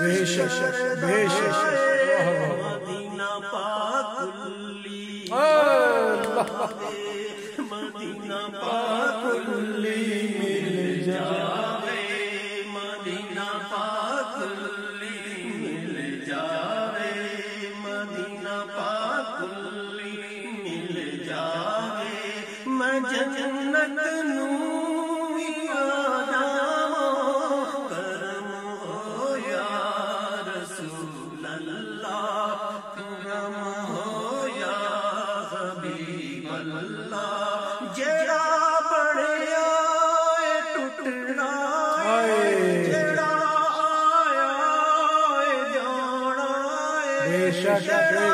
بیش بیش مدینہ پاک اللہ اللہ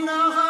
إنها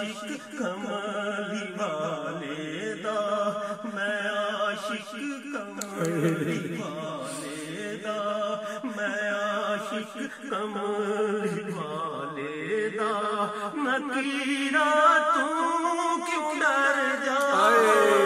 عاشق کمالی والے دا، میں عاشق کمالی والے دا، میں عاشق کمالی والے دا۔ نکیرا تو کیوں ڈر جائے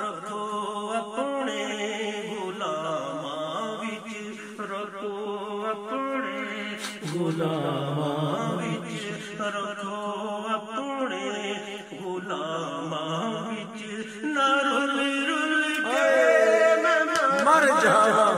رکھو اپنے غلام وچ نہ رل رل کے مر جاواں